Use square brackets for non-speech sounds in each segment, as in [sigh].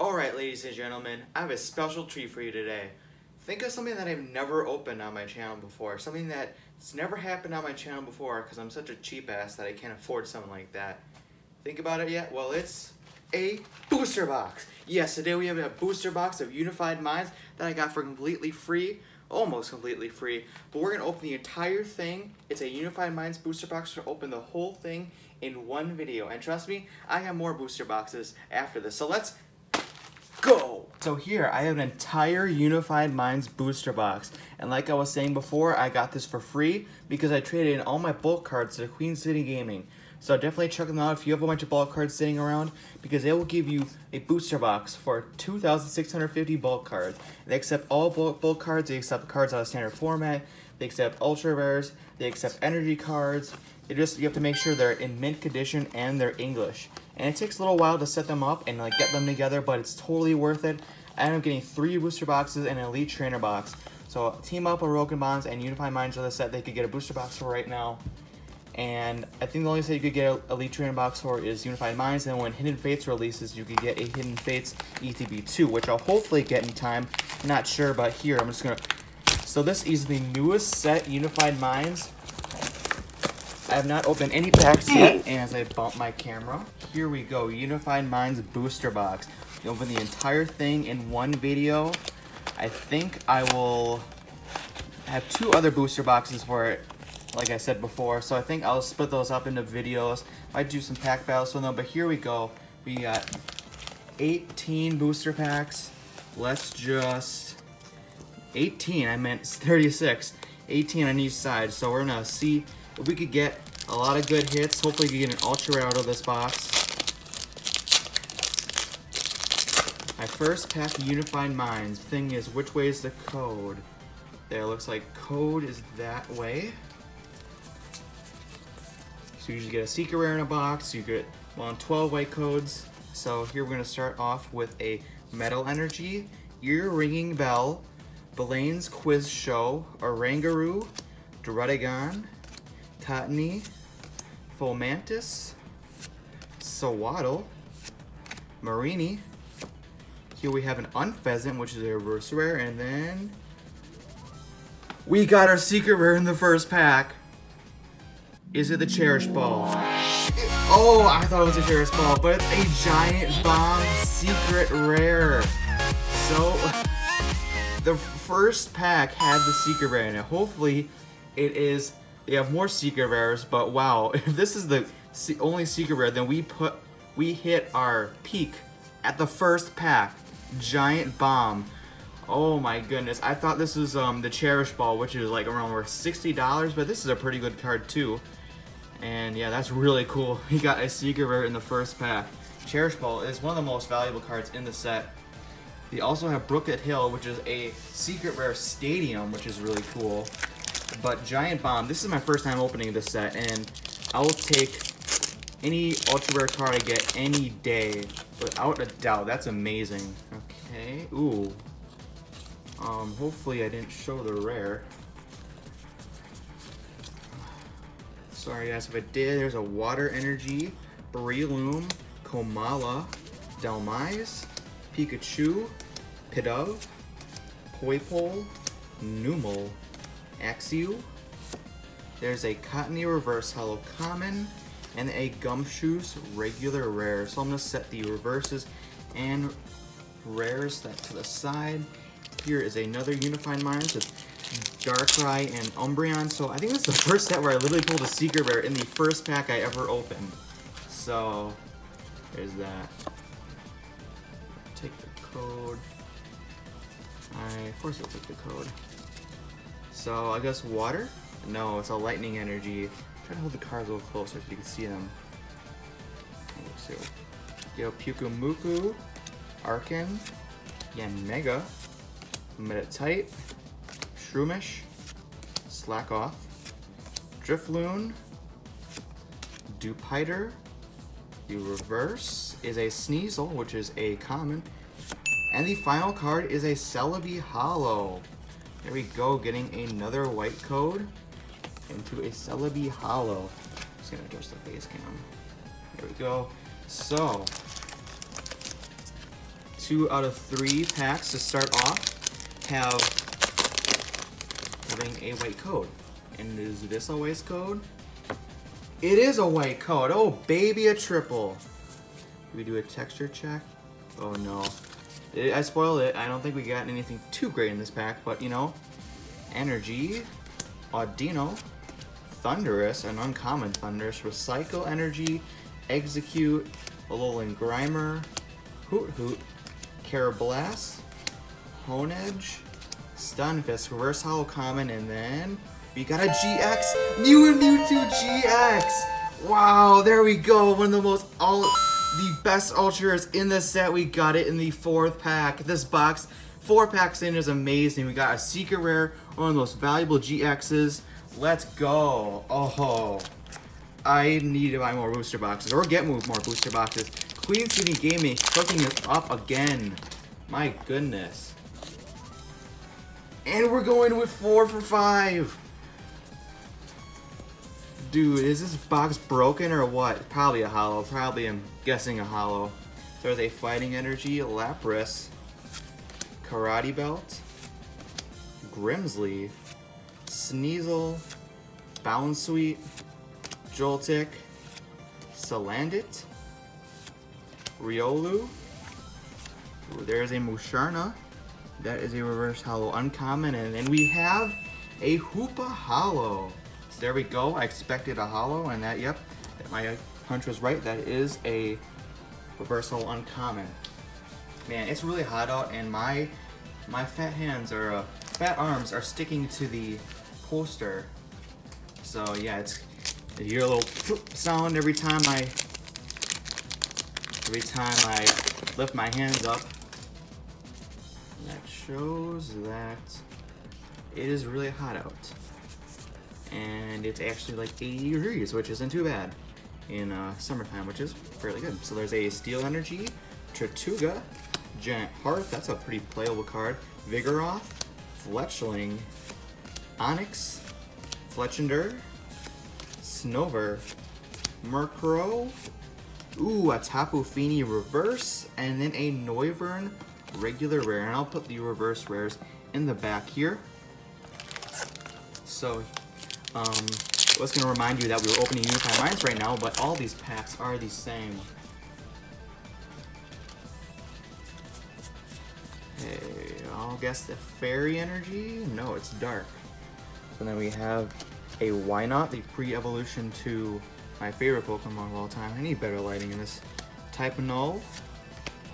Alright, ladies and gentlemen, I have a special treat for you today. Think of something that I've never opened on my channel before. Something that's never happened on my channel before because I'm such a cheap ass that I can't afford something like that. Think about it yet? Well, it's a booster box. Yes, today we have a booster box of Unified Minds that I got for completely free. Almost completely free. But we're to open the entire thing. It's a Unified Minds booster box. To open the whole thing in one video. And trust me, I have more booster boxes after this. So let's go! So here, I have an entire Unified Minds booster box. And like I was saying before, I got this for free because I traded in all my bulk cards to Queen City Gaming. So definitely check them out if you have a bunch of bulk cards sitting around because they will give you a booster box for 2,650 bulk cards. They accept all bulk, bulk cards, they accept cards out of standard format, they accept ultra rares, they accept energy cards. They just you have to make sure they're in mint condition and they're English. And it takes a little while to set them up and like get them together, but it's totally worth it. I ended up getting three booster boxes and an elite trainer box. So team up with Broken Bonds and Unified Minds are the set they could get a booster box for right now. And I think the only set you could get a Elite Trainer box for is Unified Minds, and when Hidden Fates releases, you could get a Hidden Fates ETB2, which I'll hopefully get in time. Not sure, but here, I'm just gonna... So this is the newest set, Unified Minds. I have not opened any packs hmm. yet, and as I bump my camera, here we go, Unified Minds booster box. You open the entire thing in one video. I think I will have two other booster boxes for it like I said before. So I think I'll split those up into videos. Might do some pack battles for them, but here we go. We got 18 booster packs. Let's just... 18, I meant 36. 18 on each side. So we're gonna see we could get a lot of good hits. Hopefully we get an ultra rare out of this box. My first pack of Unified Minds. Thing is, which way is the code? There, looks like code is that way. So you usually get a secret rare in a box, you get well, 12 white codes. So here we're gonna start off with a Metal Energy, Ear Ringing Bell, Blaine's Quiz Show, Oranguru, Druddigon, Cottonee, Fomantis, Sewaddle, Mareanie. Here we have an Unfezant, which is a reverse rare, and then we got our secret rare in the first pack. Is it the Cherish Ball? Oh, I thought it was a Cherish Ball, but it's a Giant Bomb Secret Rare. So, the first pack had the Secret Rare in it. Hopefully, it is, they have more Secret Rares, but wow, [laughs] if this is the only Secret Rare, then we put, we hit our peak at the first pack. Giant Bomb. Oh my goodness, I thought this was um, the Cherish Ball, which is like around worth $60, but this is a pretty good card too. And yeah, that's really cool. [laughs] He got a Secret Rare in the first pack. Cherish Ball is one of the most valuable cards in the set. They also have Brooklet Hill, which is a Secret Rare Stadium, which is really cool. But Giant Bomb, this is my first time opening this set, and I will take any Ultra Rare card I get any day, without a doubt. That's amazing. Okay, ooh. Um, hopefully I didn't show the rare. Sorry guys if I did. There's a Water Energy, Breloom, Komala, Dhelmise, Pikachu, Pidove, Poipole, Numel, Axew. There's a Cottonee Reverse Hollow Common, and a Gumshoos Regular Rare. So I'm to set the reverses and rares that to the side. Here is another Unified Minds with Darkrai and Umbreon. So I think this is the first set where I literally pulled a Secret Rare in the first pack I ever opened. So, there's that. Take the code. I, of course I'll take the code. So, I guess water? No, it's a lightning energy. Try to hold the cards a little closer so you can see them. So, Yo Pyukumuku, Arkin, Yanmega, Meditite, Shroomish, Slakoth, Drifloon, Dewpider, the reverse is a Sneasel, which is a common, and the final card is a Celebi Hollow. There we go, getting another white code into a Celebi Hollow. Just gonna adjust the face cam. There we go. So, two out of three packs to start off have having a white code. And is this a white code? It is a white code. Oh, baby, a triple. We do a texture check? Oh no. I spoiled it. I don't think we got anything too great in this pack, but you know, Energy, Audino, Thundurus, an uncommon Thundurus, Recycle Energy, Exeggcute, Alolan Grimer, Hoot Hoot, Karrablast, Honedge, Stunfisk, Reverse Hollow Common, and then we got a GX, Mew and Mewtwo GX! Wow, there we go, one of the most all the best ultras in the set. We got it in the fourth pack. This box, four packs in is amazing. We got a secret rare, one of the most valuable GXs. Let's go. Oh, I need to buy more booster boxes or get more booster boxes. Queen City Gaming cooking it up again. My goodness. And we're going with four for five. Dude, is this box broken or what? Probably a hollow. Probably, I'm guessing a hollow. There's a Fighting Energy, Lapras, Karate Belt, Grimsley, Sneasel, Bounsweet, Joltik, Salandit, Riolu. Ooh, there's a Musharna. That is a reverse hollow uncommon. And then we have a Hoopa Hollow. There we go. I expected a hollow, and that, yep, my hunch was right. That is a reversal uncommon. Man, it's really hot out, and my my fat hands or uh, fat arms are sticking to the poster. So yeah, it's you hear a little sound every time I every time I lift my hands up. That shows that it is really hot out and it's actually like 80 degrees, which isn't too bad in uh, summertime, which is fairly good. So there's a Steel Energy, Tirtouga, Giant Hearth, that's a pretty playable card, Vigoroth, Fletchling, Onix, Fletchinder, Snover, Murkrow, ooh, a Tapu Fini reverse, and then a Noivern regular rare, and I'll put the reverse rares in the back here. So um, I was going to remind you that we were opening Unified Minds right now, but all these packs are the same. Hey, I'll guess the Fairy Energy? No, it's Dark. So then we have a Wynaut, the pre-evolution to my favorite Pokemon of all time. I need better lighting in this. Type Null,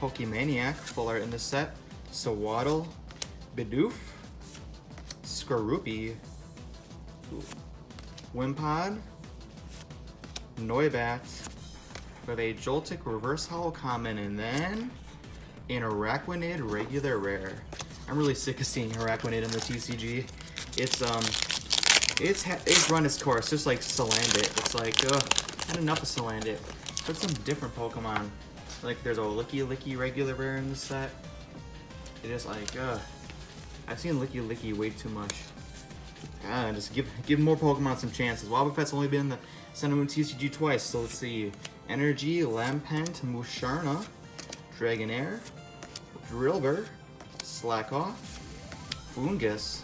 Pokemaniac, full art in this set, Sewaddle, Bidoof, Skorupi, Wimpod, Noibat, with a Joltik Reverse Hollow Common, and then an Araquanid Regular Rare. I'm really sick of seeing Araquanid in the TCG. It's, um, it's, it's run its course, just like Salandit. It's like, ugh, had enough of Salandit. Put some different Pokemon. Like, there's a Lickilicky Regular Rare in the set. It is like, ugh. I've seen Lickilicky way too much. Ah, just give give more Pokemon some chances. Wobbuffet's only been in the Sun and Moon TCG twice, so let's see. Energy, Lampent, Musharna, Dragonair, Drillbur, Slakoth, Foongus,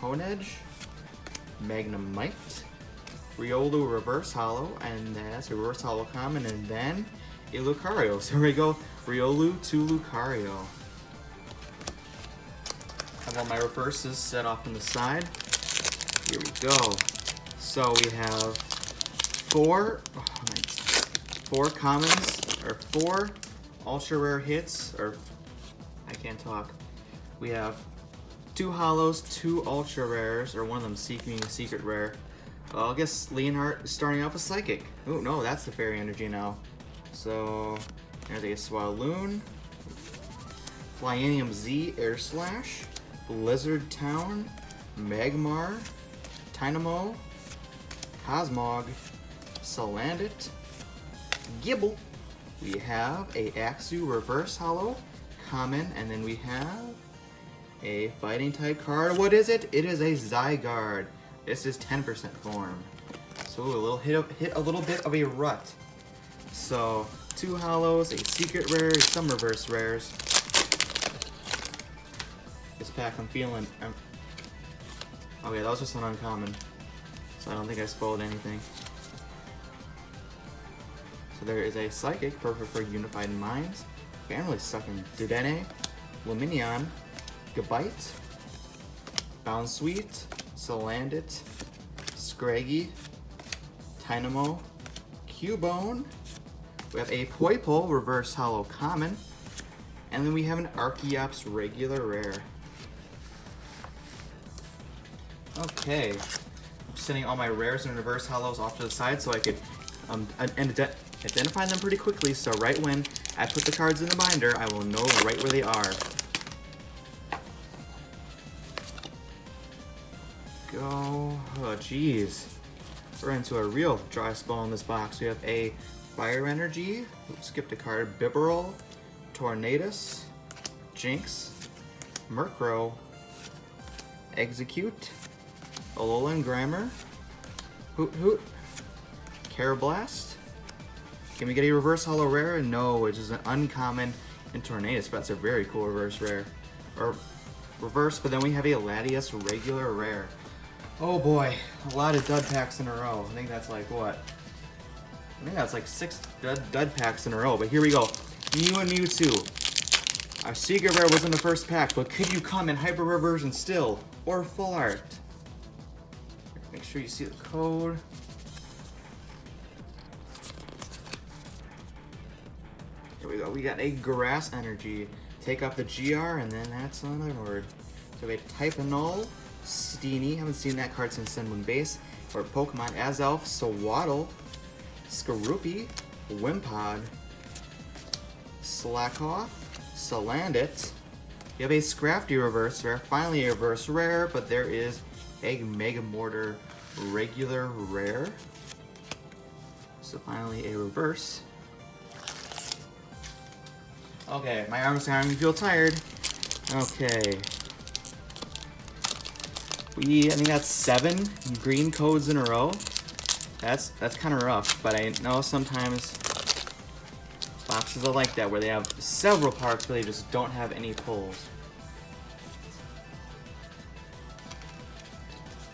Honedge, Magnemite, Riolu Reverse Hollow, and that's a Reverse Hollow Common, and then Lucario. [laughs] So here we go, Riolu to Lucario have all my reverses set off on the side. Here we go. So we have four, oh, four commons, or four ultra rare hits, or I can't talk. We have two hollows, two ultra rares, or one of them seeking a secret rare. Well, I guess Leonhart is starting off with Psychic. Oh, no, that's the Fairy Energy now. So, there's a Swaloon, Flyinium Z Air Slash, Blizzard Town, Magmar, Tynamo, Cosmog, Salandit, Gibble. We have a Axew Reverse Hollow, Common, and then we have a Fighting type card. What is it? It is a Zygarde. This is 10% form. So a little hit, hit a little bit of a rut. So two hollows, a secret rare, some reverse rares. This pack I'm feeling. I'm... Okay, that was just an uncommon. So I don't think I spoiled anything. So there is a Psychic, perfect for Unified Minds. Okay, I'm really suck in Dedenne, Lumineon, Gabite, Bounsweet, Salandit, Scraggy, Tynamo, Cubone, we have a Poipole Reverse Hollow Common, and then we have an Archeops Regular Rare. Okay, I'm sending all my rares and reverse hollows off to the side so I could um, identify them pretty quickly, so right when I put the cards in the binder, I will know right where they are. Go. Oh, jeez. We're into a real dry spell in this box. We have a Fire Energy, Oops, skipped a card, Bibarel, Tornadus, Jynx, Murkrow, Exeggcute, Alolan Grimer, Hoot Hoot, Karrablast. Can we get a reverse hollow rare? No, which is an uncommon in Tornadus, but that's a very cool reverse rare. Or reverse, but then we have a Latias regular rare. Oh boy, a lot of dud packs in a row. I think that's like what? I think that's like six dud, dud packs in a row, but here we go. Mew and Mewtwo. Our Secret Rare was in the first pack, but could you come in Hyper Rare version still? Or Full Art? Make sure you see the code. Here we go. We got a Grass Energy. Take off the GR, and then that's another word. So we have Type Null, Steenee. Haven't seen that card since Sun Moon Base. Or Pokemon Azelf, Sewaddle, Skorupi, Wimpod, Slakoth, Salandit. You have a Scrafty reverse rare, finally a reverse rare, but there is a Magmortar regular rare. So finally a reverse. Okay, my arm's starting to feel tired. Okay. We, I think that's seven green codes in a row. That's that's kind of rough, but I know sometimes boxes are like that, where they have several parts, but they just don't have any pulls.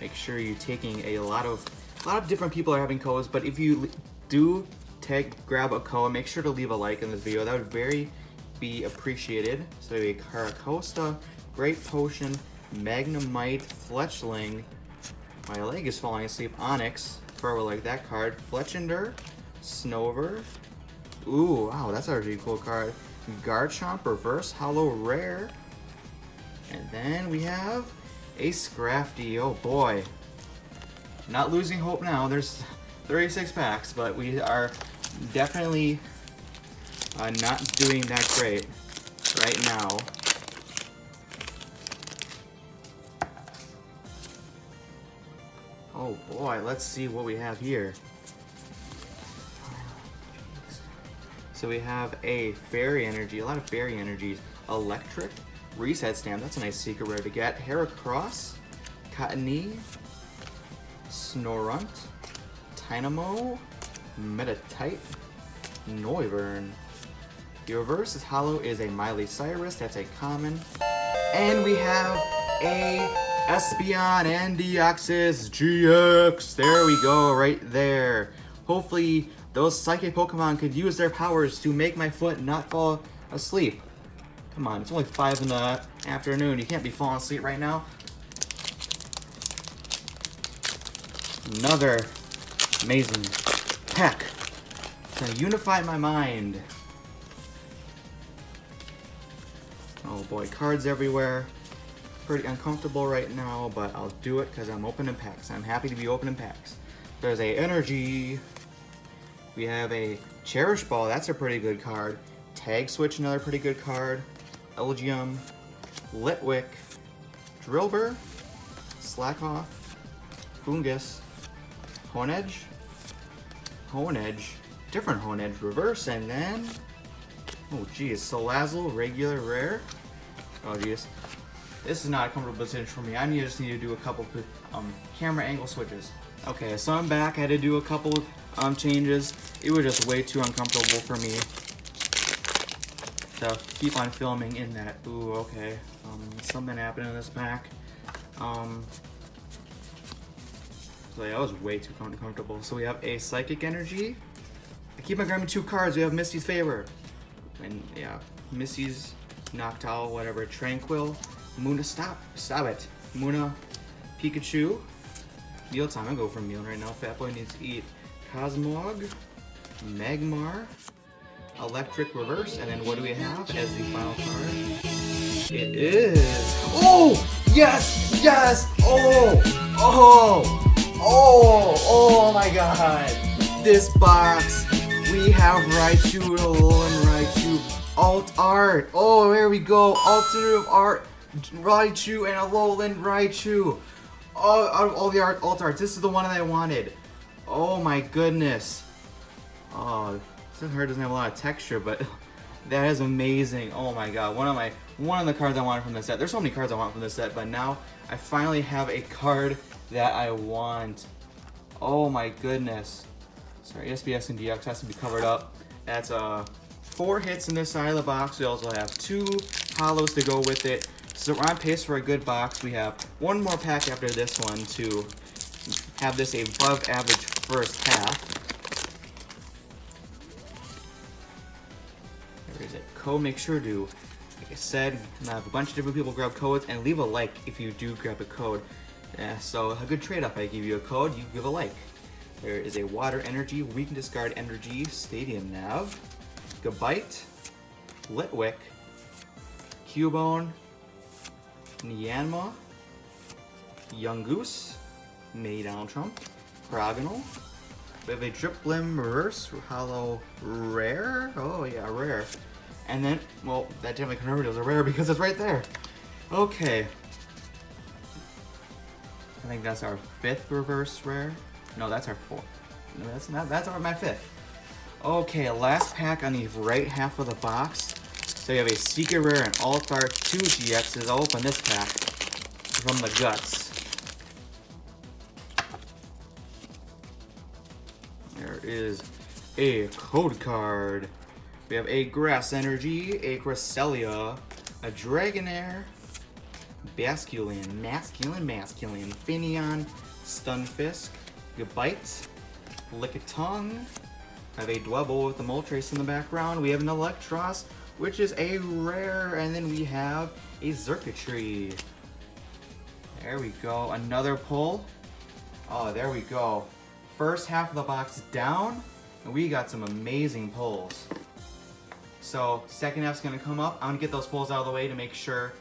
Make sure you're taking a lot of, a lot of different people are having codes, but if you do tag, grab a code, make sure to leave a like in this video. That would very be appreciated. So we have a Carracosta, Great Potion, Magnemite, Fletchling, my leg is falling asleep, Onix, forever like that card, Fletchinder, Snover, ooh, wow, that's a really cool card, Garchomp, Reverse, Hollow Rare, and then we have a Scrafty, oh boy. Not losing hope now, there's 36 packs, but we are definitely uh, not doing that great right now. Oh boy, let's see what we have here. So we have a Fairy Energy, a lot of Fairy Energies. Electric, Reset Stamp, that's a nice secret rare to get. Heracross, Cottonee, Snorunt, Tynamo, Meditite, Noivern, the reverse is hollow is a Miley Cyrus, that's a common. And we have a Espeon and Deoxys GX. There we go, right there. Hopefully those Psychic Pokemon could use their powers to make my foot not fall asleep. Come on, it's only 5 in the afternoon. You can't be falling asleep right now. Another amazing pack. to unify my mind. Oh boy, cards everywhere. Pretty uncomfortable right now, but I'll do it because I'm opening packs. I'm happy to be opening packs. There's a Energy. We have a Cherish Ball. That's a pretty good card. Tag Switch, another pretty good card. Elgyem. Litwick. Drillbur. Slakoth. Foongus. Honedge. Honedge. Different Honedge reverse, and then... Oh geez, Salazzle, regular rare. Oh geez. This is not a comfortable position for me. I need, just need to do a couple um, camera angle switches. Okay, so I'm back. I had to do a couple um, changes. It was just way too uncomfortable for me to keep on filming in that. Ooh, okay. Um, something happened in this pack. Um, so yeah, I was way too uncomfortable. So we have a Psychic Energy. I keep on grabbing two cards. We have Misty's Favor. And yeah, Misty's out, whatever. Tranquill. Munna, stop. Stop it. Munna, Pikachu. Meal time. I'm going for meal right now. Fat Boy needs to eat. Cosmog. Magmar. Electric Reverse. And then what do we have as the final card? It is. Oh! Yes! Yes! Oh! Oh! Oh! Oh my god! This box! We have Raichu, and Alolan Raichu, Alt Art. Oh, there we go. Alternative Art, Raichu, and Alolan Raichu. Oh, out of all the art, alt arts, this is the one that I wanted. Oh my goodness. Oh, this card doesn't have a lot of texture, but [laughs] that is amazing. Oh my god, one of my one of the cards I wanted from the set. There's so many cards I want from this set, but now I finally have a card that I want. Oh my goodness. Sorry, SBS and DX has to be covered up. That's uh, four hits in this side of the box. We also have two hollows to go with it. So we're on pace for a good box. We have one more pack after this one to have this above average first half. Code, make sure to, like I said, have a bunch of different people grab codes and leave a like if you do grab a code. Yeah, so a good trade-up. I give you a code, you give a like. There is a Water Energy, We Can Discard Energy, Stadium Nav, Gabite, Litwick, Cubone, Nyanma, Yungoos, Made Donald Trump, Progonal, we have a Drifblim Reverse Hollow Rare. Oh yeah, rare. And then, well, that definitely confirmed it was a rare because it's right there. Okay. I think that's our fifth reverse rare. No, that's our fourth. No, that's not. That's our my fifth. Okay, last pack on the right half of the box. So you have a Secret Rare and All-Star 2 GXs. I'll open this pack from the guts. There is a code card. We have a Grass Energy, a Cresselia, a Dragonair, Basculin, Masculine, Masculine, Finneon, Stunfisk, Gabite, Lickitung, have a Dwebble with the Moltres in the background. We have an Eelektross, which is a rare, and then we have a Xurkitree. There we go, another pull. Oh, there we go. First half of the box down, and we got some amazing pulls. So, second half's gonna come up. I'm gonna get those pulls out of the way to make sure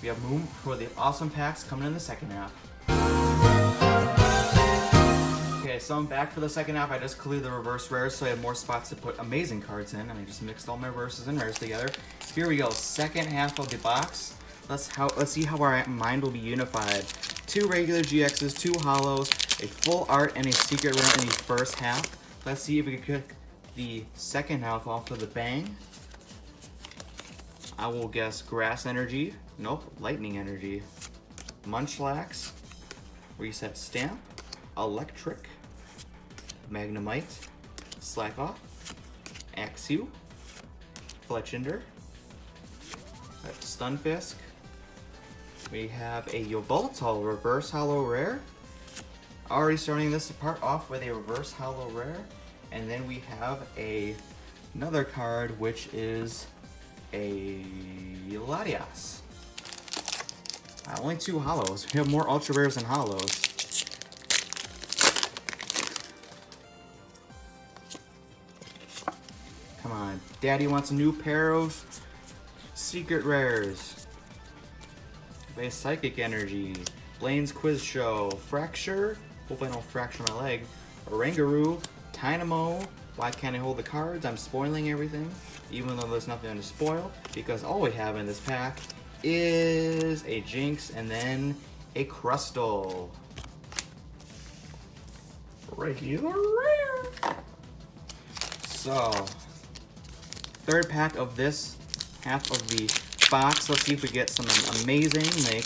we have room for the awesome packs coming in the second half. Okay, so I'm back for the second half. I just cleared the reverse rares so I have more spots to put amazing cards in, and I just mixed all my reverses and rares together. Here we go, second half of the box. Let's how let's see how our mind will be unified. Two regular GXs, two hollows, a full art, and a secret rare in the first half. Let's see if we can kick the second half off with a bang. I will guess Grass Energy. Nope, Lightning Energy. Munchlax. Reset Stamp. Electric. Magnemite, Slakoth, Axew, Fletchinder, Stunfisk. We have a Yveltal Reverse Holo Rare. Already starting this part off with a Reverse Holo Rare. And then we have a another card which is a Latias. Uh, only two holos. We have more ultra rares than holos. Come on. Daddy wants a new pair of secret rares. They Psychic Energy, Blaine's Quiz Show, Fracture, hope I don't fracture my leg, Oranguru, Dynamo, why can't I hold the cards? I'm spoiling everything, even though there's nothing to spoil, because all we have in this pack is a Jynx and then a Crustle. Regular rare. So, third pack of this half of the box. Let's see if we get something amazing like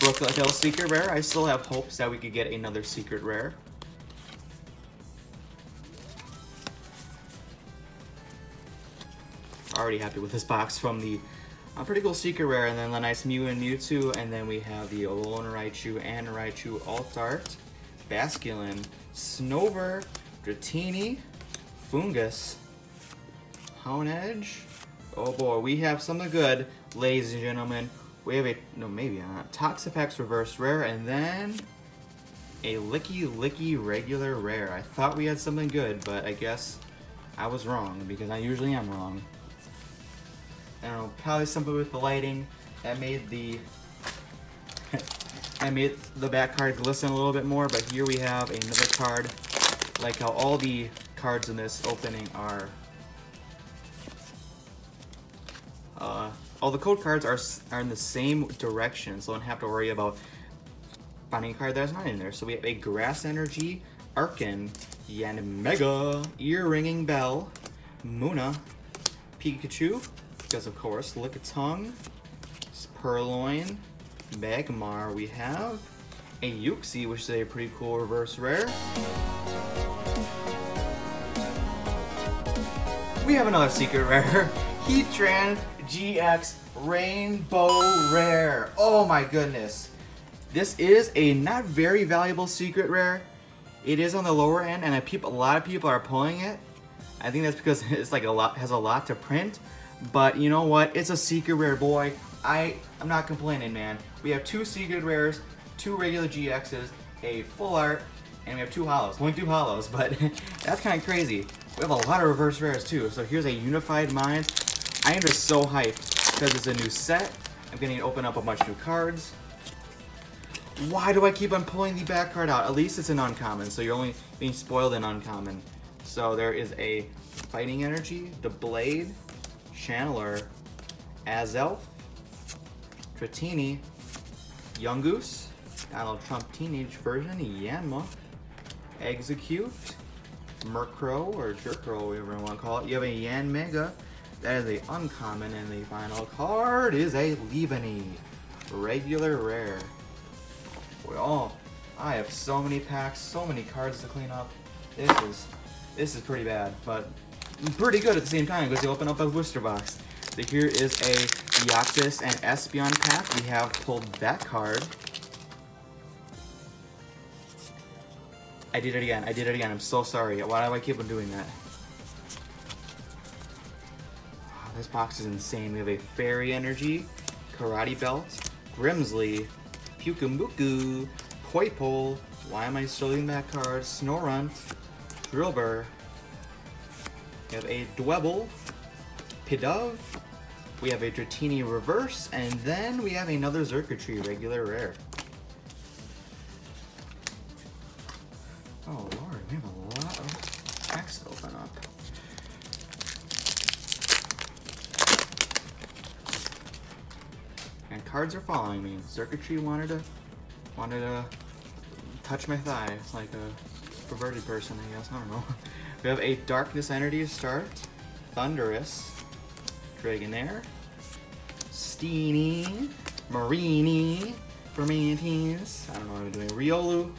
Brooklet Hill Secret Rare. I still have hopes that we could get another Secret Rare. Already happy with this box from the a pretty cool secret rare, and then the nice Mew and Mewtwo, and then we have the Alolan Raichu and Raichu Alt Art, Basculin, Snover, Dratini, Foongus, Honedge. Oh boy, we have something good, ladies and gentlemen. We have a, no maybe not, Toxapex Reverse Rare, and then a Lickilicky Regular Rare. I thought we had something good, but I guess I was wrong, because I usually am wrong. I don't know, probably something with the lighting that made the I made the back card glisten a little bit more, but here we have another card, like how all the cards in this opening are. Uh, all the code cards are, are in the same direction, so I don't have to worry about finding a card that's not in there. So we have a Grass Energy, Arkin, Yanmega, Ear Ringing Bell, Munna, Pikachu, because of course, Lickitung, Purrloin, Magmar. We have a Uxie, which is a pretty cool reverse rare. We have another secret rare, [laughs] Heatran GX Rainbow Rare. Oh my goodness. This is a not very valuable secret rare. It is on the lower end and a, a lot of people are pulling it. I think that's because [laughs] it's like a lot has a lot to print. But you know what? It's a secret rare, boy. I, I'm not complaining, man. We have two secret rares, two regular GXs, a full art, and we have two holos. Only two holos, [laughs] but that's kind of crazy. We have a lot of reverse rares too. So here's a Unified Minds. I am just so hyped because it's a new set. I'm getting to open up a bunch of new cards. Why do I keep on pulling the back card out? At least it's an uncommon, so you're only being spoiled in uncommon. So there is a Fighting Energy, the Blade, Channeler, Azelf, Dratini, Goose, Donald Trump Teenage Version, Yanma, Exeggcute, Murkrow, or Jerkrow, whatever you want to call it. You have a Yanmega. that is a uncommon, and the final card is a Leavanny, regular rare. Well, I have so many packs, so many cards to clean up. This is, this is pretty bad, but pretty good at the same time because you open up a booster box. So here is a Deoxys and Espeon pack. We have pulled that card. I did it again. I did it again. I'm so sorry. Why do I keep on doing that? This box is insane. We have a Fairy Energy, Karate Belt, Grimsley, Pyukumuku, Poipole. Why am I still doing that card? Snorunt, Drillbur, we have a Dwebble, Pidove, we have a Dratini Reverse, and then we have another Xurkitree regular rare. Oh lord, we have a lot of packs to open up. And cards are following me. Xurkitree wanted to wanted to touch my thigh It's like a perverted person, I guess. I don't know. [laughs] We have a Darkness Energy to start, Thundurus, Dragonair, Steenee, Mareanie, Vermintines, I don't know what I'm doing, Riolu,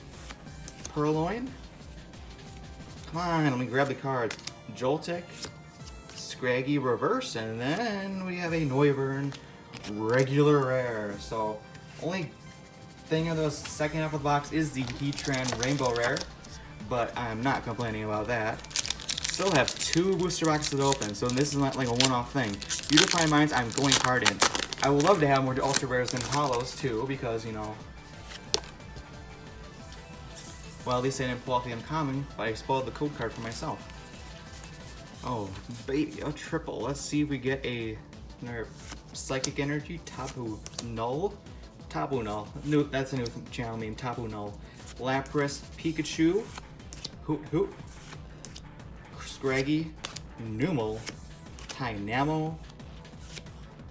Purrloin. Come on, let me grab the cards. Joltik, Scraggy Reverse, and then we have a Noivern regular rare. So only thing of the second half of the box is the Heatran Rainbow Rare, but I'm not complaining about that. Still have two booster boxes open, so this is not like a one-off thing. Beautify Minds, I'm going hard in. I would love to have more Ultra Rares than Holos, too, because, you know... Well, at least I didn't pull out the Uncommon, but I spoiled the code card for myself. Oh, baby, a triple. Let's see if we get a Psychic Energy, Tapu Null. Tapu Null. New, that's a new channel name, Tapu Null. Lapras, Pikachu, Hoot Hoot, Scraggy, Numel, Tynamo,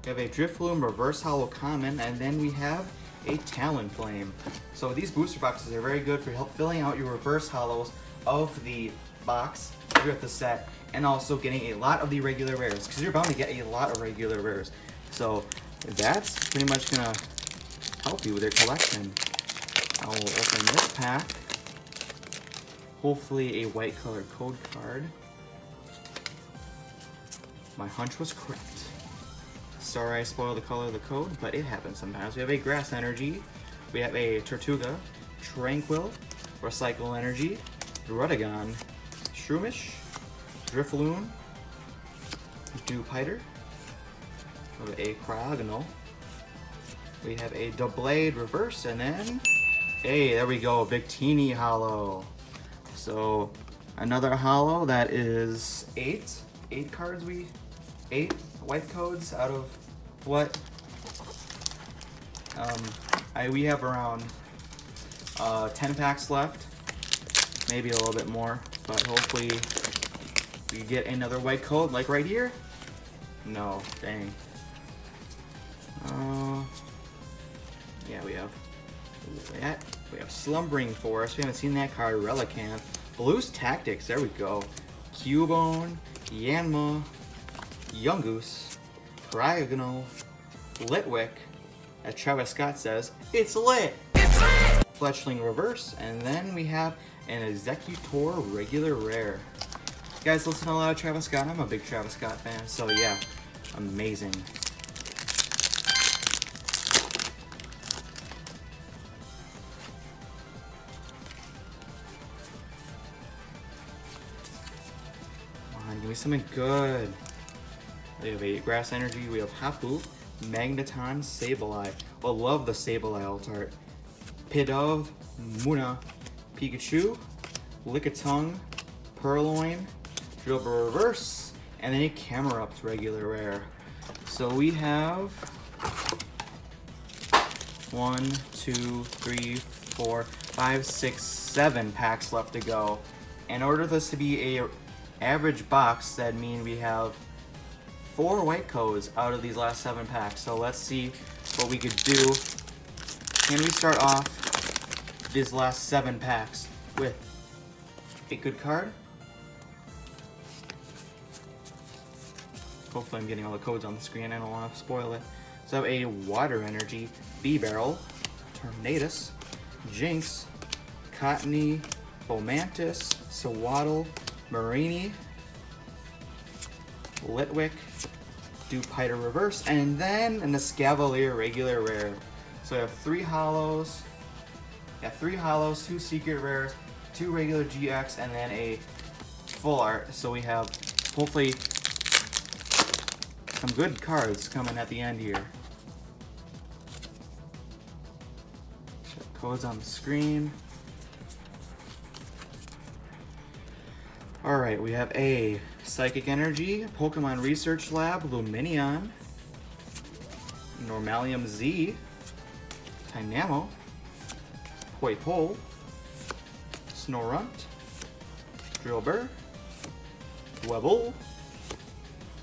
we have a Drifloon Reverse Hollow Common, and then we have a Talonflame. So these booster boxes are very good for help filling out your reverse hollows of the box with the set, and also getting a lot of the regular rares, because you're bound to get a lot of regular rares. So that's pretty much gonna help you with your collection. I will open this pack. Hopefully a white colored code card. My hunch was correct. Sorry I spoiled the color of the code, but it happens sometimes. We have a Grass Energy. We have a Tirtouga, Tranquill, Recycle Energy, Rudagon, Shroomish, Drifloon, Dewpider, we have a Cryogonal, we have a Doublade Reverse, and then, hey, there we go, Victini Hollow. So, another Hollow that is eight, eight cards we, eight white codes out of what? Um, I, we have around uh, 10 packs left, maybe a little bit more, but hopefully we get another white code like right here. No, dang. Uh, yeah, we have that. We have Slumbering Forest. We haven't seen that card. Relicanth. Blues Tactics. There we go. Cubone, Yanma, Yungoos, Cryogonal, Litwick. As Travis Scott says, it's lit! It's lit! Fletchling Reverse, and then we have an Exeggutor Regular Rare. You guys listen to a lot of Travis Scott? I'm a big Travis Scott fan, so yeah, amazing. Come on, give me something good. We have a Grass Energy, we have Hapu, Magneton, Sableye. Oh, I love the Sableye alt art. Pidove, Munna, Pikachu, Lickitung, Purrloin, Drillbur Reverse, and then a Camera Camerupt regular rare. So we have one, two, three, four, five, six, seven packs left to go. In order for this to be a average box, that mean we have four white codes out of these last seven packs. So let's see what we could do. Can we start off these last seven packs with a good card? Hopefully I'm getting all the codes on the screen. I don't want to spoil it. So a Water Energy, Bibarel, Tornadus, Jynx, Cottonee, Fomantis, Sewaddle, Mareanie, Litwick, Dewpider Reverse, and then an Escavalier Regular Rare. So I have three hollows, yeah, three hollows, two secret rares, two regular GX, and then a full art. So we have hopefully some good cards coming at the end here. Check codes on the screen. Alright, we have a Psychic Energy, Pokemon Research Lab, Lumineon, Normalium Z, Tynamo, Poipole, Snorunt, Drillbur, Webble,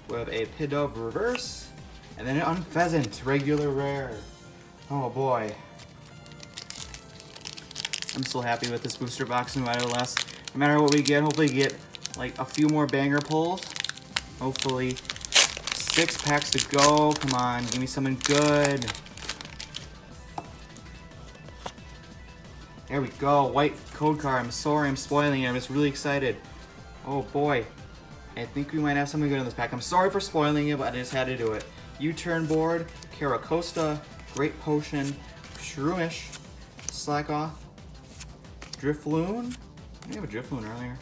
we have a Pidove Reverse, and then an Unfezant Regular Rare. Oh boy. I'm so happy with this booster box no matter less. No matter what we get, hopefully get like a few more banger pulls. Hopefully six packs to go. Come on, give me something good. There we go, white code card. I'm sorry I'm spoiling it. I'm just really excited. Oh boy. I think we might have something good in this pack. I'm sorry for spoiling it, but I just had to do it. U-turn board, Carracosta, Great Potion, Shroomish, Slakoth, Drifloon. Did we have a Drifloon earlier?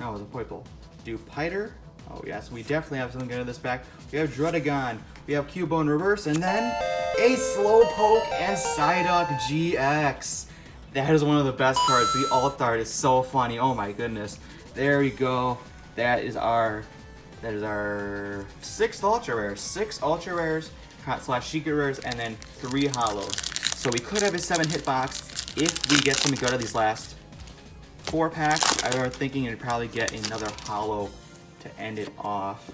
Oh, no, it was a Poipole. Dewpider. Oh yes, we definitely have something good in this pack. We have Druddigon, we have Cubone Reverse, and then a Slowpoke and Psyduck GX. That is one of the best cards. The alt art is so funny. Oh my goodness. There we go. That is our that is our sixth ultra rare. Six ultra rares slash secret rares and then three hollows. So we could have a seven hit box if we get something good out of these last four packs. I was thinking you'd probably get another hollow to end it off.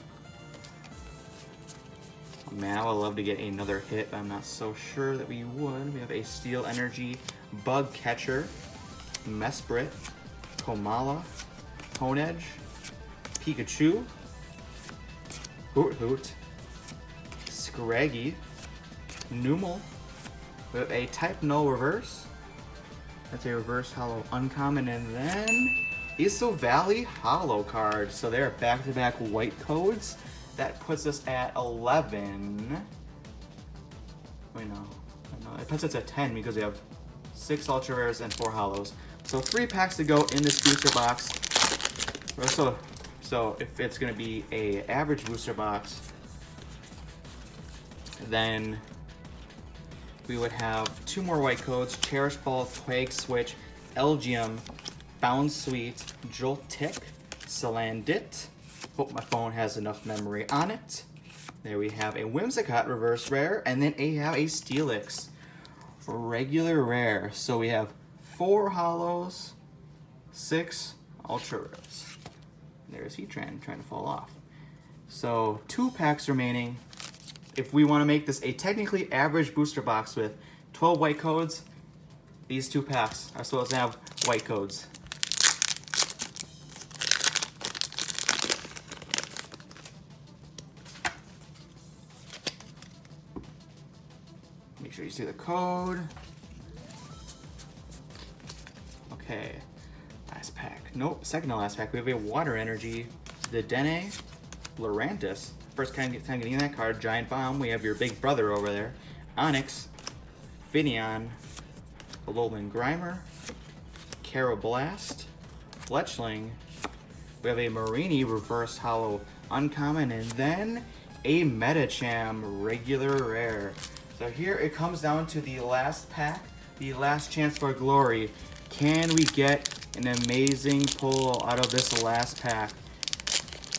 Man, I would love to get another hit, but I'm not so sure that we would. We have a Steel Energy, Bug Catcher, Mesprit, Komala, Honedge, Pikachu, Hoot Hoot, Scraggy, Numel. We have a Type Null Reverse. That's a Reverse Hollow Uncommon, and then Iso Valley Hollow card. So they're back-to-back -back white codes. That puts us at 11. Wait, no. no. It puts us at 10 because we have six ultra rares and four hollows. So three packs to go in this booster box. So, so if it's gonna be a average booster box, then we would have two more white codes, Cherish Ball, Twig Switch, Elgyem, Bounsweet, Jolt Tick, Salandit. Hope oh, my phone has enough memory on it. There we have a Whimsicott reverse rare, and then we have a Steelix regular rare. So we have four holos, six ultra rares. There's Heatran trying to fall off. So two packs remaining. If we want to make this a technically average booster box with 12 white codes, these two packs are supposed to have white codes. Make sure you see the code. Okay, last pack. Nope, second to last pack. We have a Water Energy, the Dene, Lurantis. First time, getting that card, Giant Bomb. We have your big brother over there. Onix, Finneon, Alolan Grimer, Karrablast, Fletchling. We have a Mareanie Reverse Holo Uncommon, and then a Medicham Regular Rare. So here it comes down to the last pack, the last chance for glory. Can we get an amazing pull out of this last pack?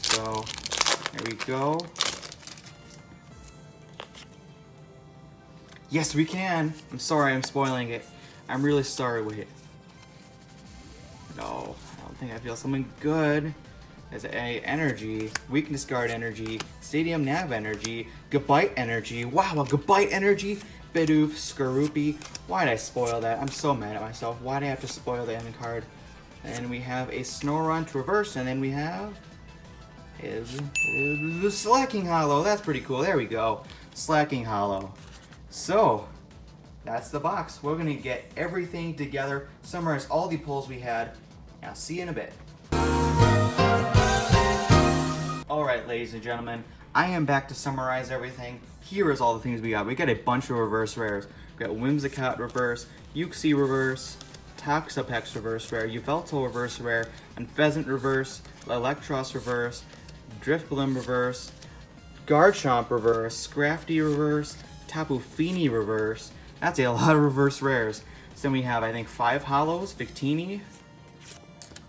So, there we go. Yes, we can. I'm sorry, I'm spoiling it. I'm really sorry, wait. No, I don't think I feel something good. There's a energy, weakness guard energy, stadium nav energy, Gabite energy. Wow, a Gabite energy. Bidoof, Skorupi. Why did I spoil that? I'm so mad at myself. Why did I have to spoil the end card? And we have a Snorunt reverse, and then we have is, the Slaking Holo. That's pretty cool. There we go. Slaking Holo. So, that's the box. We're gonna get everything together, summarize all the pulls we had, and I'll see you in a bit. Alright, ladies and gentlemen, I am back to summarize everything. Here is all the things we got. We got a bunch of reverse rares. We got Whimsicott reverse, Uxie reverse, Toxapex reverse rare, Yveltal reverse rare, and Pheasant reverse, Eelektross reverse, Drifblim reverse, Garchomp reverse, Scrafty reverse, Tapu Fini reverse. That's a [laughs] lot of reverse rares. So then we have, I think, five holos, Victini,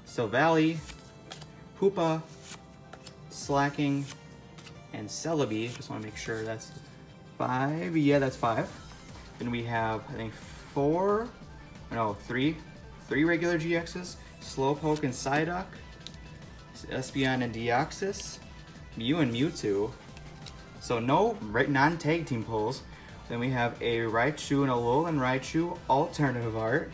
Silvally, Hoopa, Slaking, and Celebi. Just want to make sure that's five. Yeah, that's five. Then we have, I think, four, no, three, three regular GXs, Slowpoke and Psyduck, Espeon and Deoxys, Mew and Mewtwo. So no right non-tag team pulls. Then we have a Raichu and a Alolan Raichu alternative art.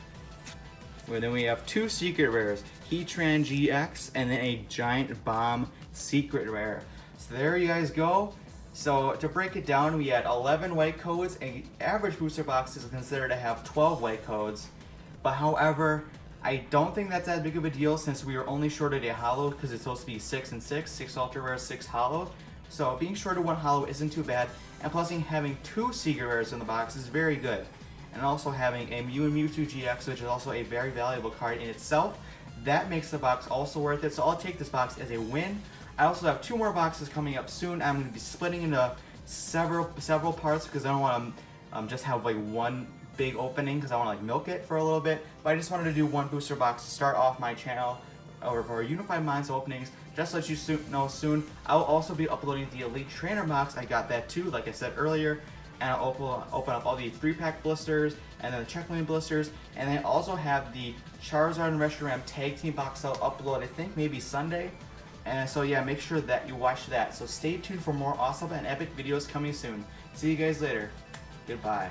And then we have two secret rares, Heatran GX and then a Giant Bomb secret rare. So there you guys go. So to break it down, we had 11 white codes. An average booster box is considered to have 12 white codes. But however, I don't think that's that big of a deal since we were only shorted a holo because it's supposed to be 6 and 6, 6 ultra rares, 6 holos. So being shorted one holo isn't too bad. And plus having two secret rares in the box is very good. And also having a Mew and Mewtwo GX, which is also a very valuable card in itself. That makes the box also worth it. So I'll take this box as a win. I also have two more boxes coming up soon. I'm going to be splitting into several several parts because I don't want to um, just have like one big opening because I want to like milk it for a little bit. But I just wanted to do one booster box to start off my channel over for Unified Minds openings. Just to let you know soon, I will also be uploading the Elite Trainer box. I got that too, like I said earlier. And I'll open, open up all the 3-pack blisters, and then the checkpoint blisters, and then also have the Charizard and Reshiram tag team box I'll upload, I think maybe Sunday. And so yeah, make sure that you watch that. So stay tuned for more awesome and epic videos coming soon. See you guys later. Goodbye.